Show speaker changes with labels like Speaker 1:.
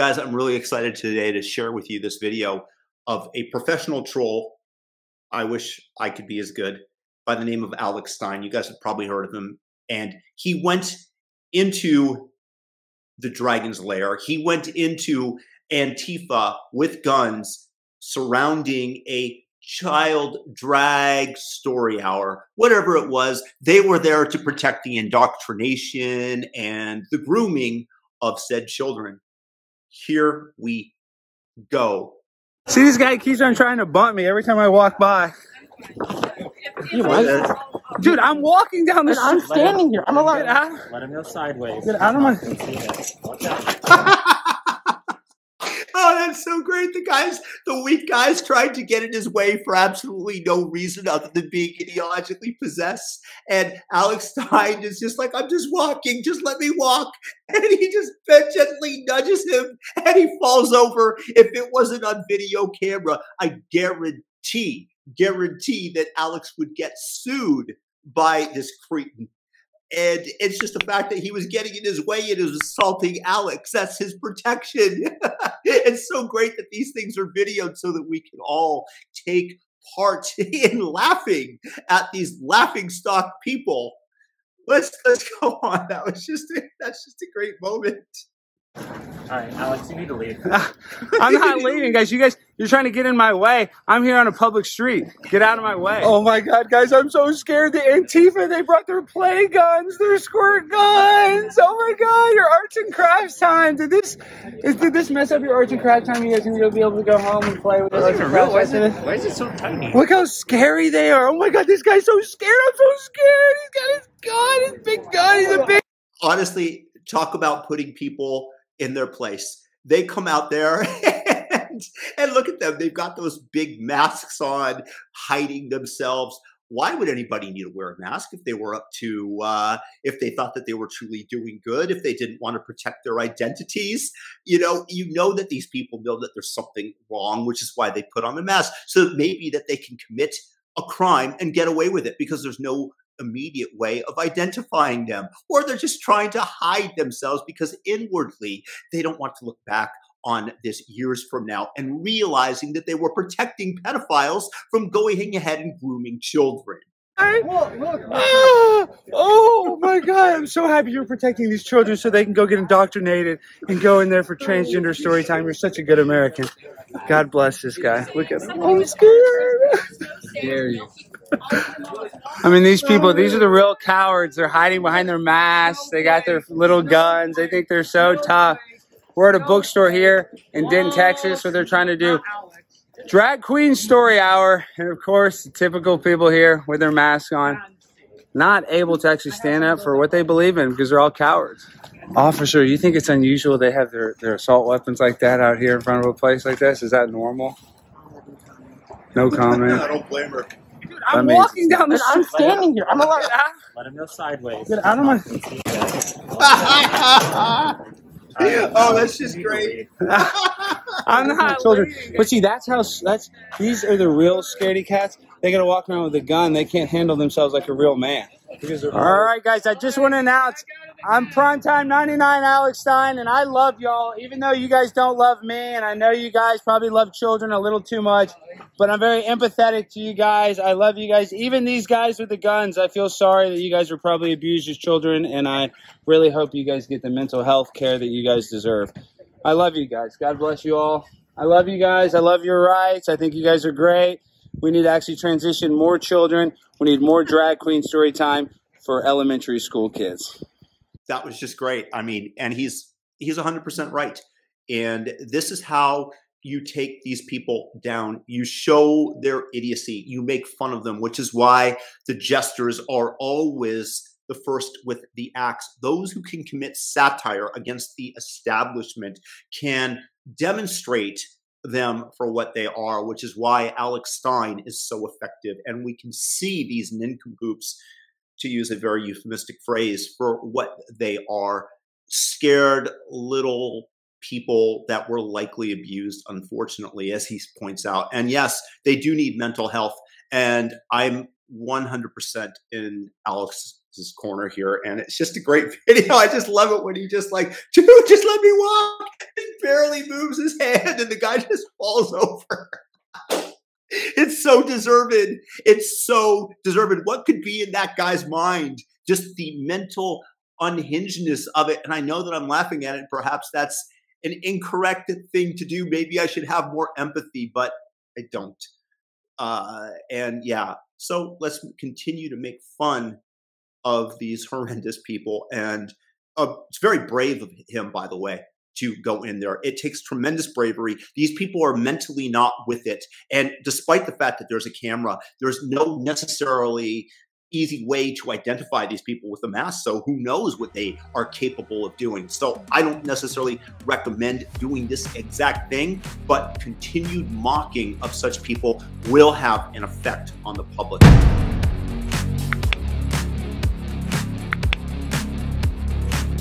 Speaker 1: Guys, I'm really excited today to share with you this video of a professional troll. I wish I could be as good by the name of Alex Stein. You guys have probably heard of him. And he went into the dragon's lair. He went into Antifa with guns surrounding a child drag story hour, whatever it was. They were there to protect the indoctrination and the grooming of said children. Here we go.
Speaker 2: See, this guy keeps on trying to bump me every time I walk by. Dude, I'm walking down the street.
Speaker 3: I'm standing here. I'm allowed.
Speaker 2: Get out,
Speaker 4: Let him go sideways.
Speaker 2: get out of my.
Speaker 1: Oh, that's so great. The guys, the weak guys tried to get in his way for absolutely no reason other than being ideologically possessed. And Alex Stein is just like, I'm just walking, just let me walk. And he just gently nudges him and he falls over. If it wasn't on video camera, I guarantee, guarantee that Alex would get sued by this cretin. And it's just the fact that he was getting in his way and is assaulting Alex. That's his protection. it's so great that these things are videoed so that we can all take part in laughing at these laughing stock people. Let's let's go on. That was just a, that's just a great moment.
Speaker 4: All right, Alex, you need to leave.
Speaker 2: I'm not leaving, guys. You guys, you're trying to get in my way. I'm here on a public street. Get out of my way. Oh my God, guys, I'm so scared. The Antifa, they brought their play guns, their squirt guns. Oh my God, your arts and crafts time. Did this, is, did this mess up your arts and crafts time? You guys gonna be able to go home and play with your arts and crafts
Speaker 4: Why is, it, why is it so tiny?
Speaker 2: Look how scary they are. Oh my God, this guy's so scared. I'm so scared. He's got his gun, his big gun. He's a big.
Speaker 1: Honestly, talk about putting people in their place. They come out there and, look at them. They've got those big masks on, hiding themselves. Why would anybody need to wear a mask if they were up to, uh, if they thought that they were truly doing good, if they didn't want to protect their identities? You know, you know that these people know that there's something wrong, which is why they put on the mask. So maybe that they can commit a crime and get away with it because there's no immediate way of identifying them, or they're just trying to hide themselves because inwardly they don't want to look back on this years from now and realizing that they were protecting pedophiles from going ahead and grooming children.
Speaker 2: Ah, oh my god, I'm so happy you're protecting these children so they can go get indoctrinated and go in there for transgender story time. You're such a good American. God bless this guy. Look at him. I'm scared. Dare you. I mean, these people, these are the real cowards. They're hiding behind their masks. They got their little guns. They think they're so tough. We're at a bookstore here in Denton, Texas, where they're trying to do drag queen story hour. And of course, the typical people here with their masks on, not able to actually stand up for what they believe in because they're all cowards. Officer, you think it's unusual they have their, their assault weapons like that out here in front of a place like this? Is that normal? No comment.
Speaker 1: I don't blame her.
Speaker 2: I'm
Speaker 3: means-
Speaker 2: walking down the
Speaker 3: I'm standing here. I'm allowed.
Speaker 2: Get out,
Speaker 4: Let him go sideways.
Speaker 2: get out of my.
Speaker 1: oh, that's just great.
Speaker 2: I'm not children. But see, that's how that's these are the real scaredy cats. They gotta walk around with a gun. They can't handle themselves like a real man. All right, guys. I just want to announce I'm primetime 99 Alex Stein, and I love y'all. Even though you guys don't love me, and I know you guys probably love children a little too much, but I'm very empathetic to you guys. I love you guys. Even these guys with the guns, I feel sorry that you guys were probably abused as children, and I really hope you guys get the mental health care that you guys deserve. I love you guys. God bless you all. I love you guys. I love your rights. I think you guys are great. We need to actually transition more children. We need more drag queen story time for elementary school kids.
Speaker 1: that was just great. I mean, and he's he's 100% right. And this is how you take these people down. You show their idiocy. You make fun of them, which is why the jesters are always the first with the axe. Those who can commit satire against the establishment can demonstrate them for what they are, which is why Alex Stein is so effective. And we can see these nincompoops, to use a very euphemistic phrase, for what they are scared little people that were likely abused, unfortunately, as he points out. And yes, they do need mental health. And I'm 100% in Alex's corner here, and it's just a great video. I just love it when he just like, dude, just let me walk. He barely moves his hand, and the guy just falls over. it's so deserved. It's so deserved. What could be in that guy's mind? Just the mental unhingedness of it. And I know that I'm laughing at it. Perhaps that's an incorrect thing to do. Maybe I should have more empathy, but I don't. Uh, and yeah, so let's continue to make fun of these horrendous people. And uh, it's very brave of him, by the way, to go in there. It takes tremendous bravery. These people are mentally not with it. And despite the fact that there's a camera, there's no necessarily easy way to identify these people with a mask. So who knows what they are capable of doing. So I don't necessarily recommend doing this exact thing, but continued mocking of such people will have an effect on the public.